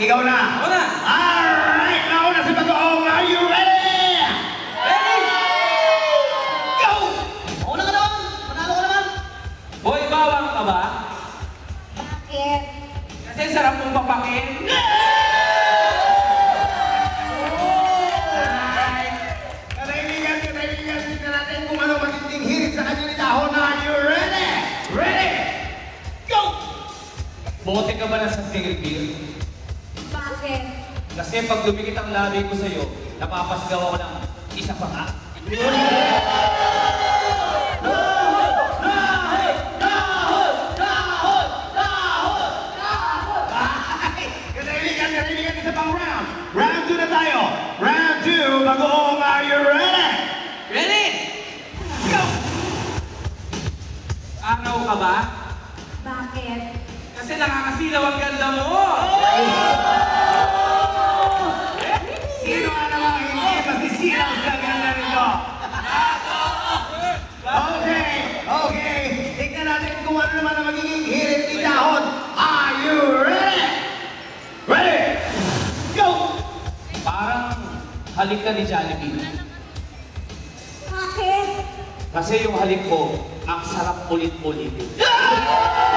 ikaw na. Ako na. Alright, nauna si Bagoong. Are you ready? Ready? Go! Una ka naman! Panalo ka naman! Boy, bawang ka ba? Bakit? Kasi sarap mong papakin. Ano! Bote ka ba ng sa beer? Bakit? Kasi pag lumikit ang labi ko sa'yo, napapasgaw ako ng isa pa nga. Round. Round 2 na tayo. Round 2, Bagoong, are you ready? Ready? Go! Araw ka ba? Bakit? Kasi nakakasilaw ang ganda mo. Naman ang magiging hirit ni Dahon. Are you ready? Ready? Go! Parang halik ka ni Jollibee. Bakit? Kasi yung halik ko, ang sarap ulit-ulit. Ah!